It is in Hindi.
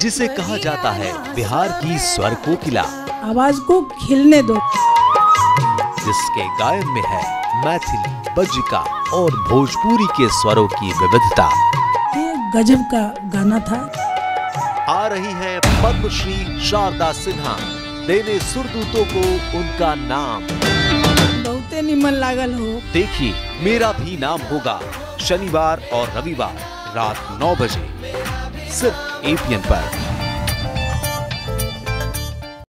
जिसे कहा जाता है बिहार की स्वर कोकिला आवाज़ को खिलने दो। जिसके गायन में है मैथिली बज्जिका और भोजपुरी के स्वरों की विविधता। ये गजब का गाना था। आ रही है पद्मश्री शारदा सिन्हा देने सुरदूतों को उनका नाम। बहुते निमन लागल हो। देखिए मेरा भी नाम होगा शनिवार और रविवार रात 9 बजे। सिर्फ एपीएन पर